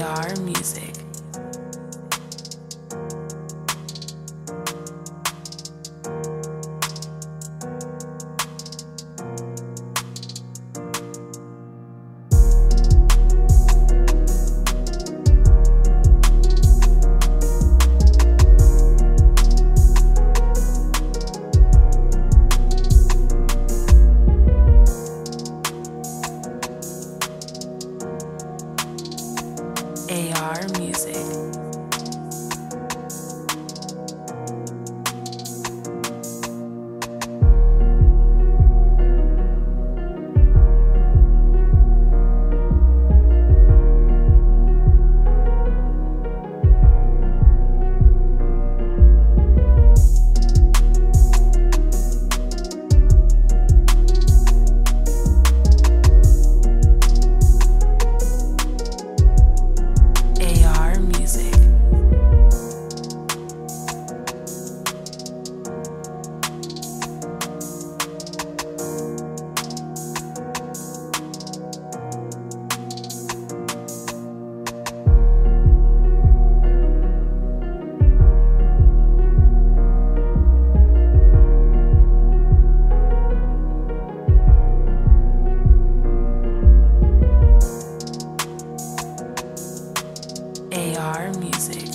AR Music. Music. AR Music.